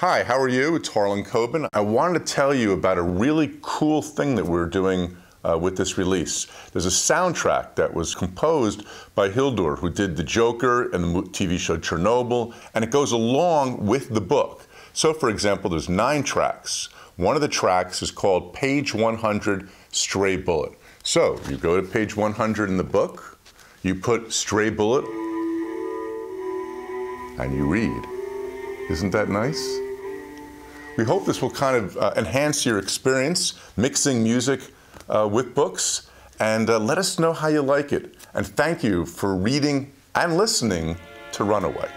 Hi, how are you? It's Harlan Coben. I wanted to tell you about a really cool thing that we're doing uh, with this release. There's a soundtrack that was composed by Hildur, who did The Joker and the TV show Chernobyl, and it goes along with the book. So, for example, there's nine tracks. One of the tracks is called Page 100 Stray Bullet. So, you go to page 100 in the book, you put Stray Bullet, and you read. Isn't that nice? We hope this will kind of uh, enhance your experience mixing music uh, with books and uh, let us know how you like it. And thank you for reading and listening to Runaway.